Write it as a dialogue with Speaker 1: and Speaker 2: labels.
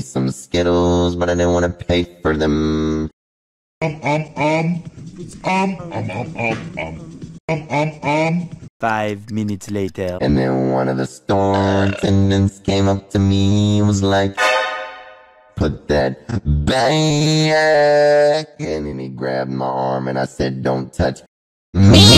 Speaker 1: some Skittles, but I didn't want to pay for them.
Speaker 2: Um, um, um. Um, um, um, um, um. Um, um, um.
Speaker 3: Five minutes later.
Speaker 1: And then one of the store attendants came up to me and was like, put that back. And then he grabbed my arm and I said, don't touch me.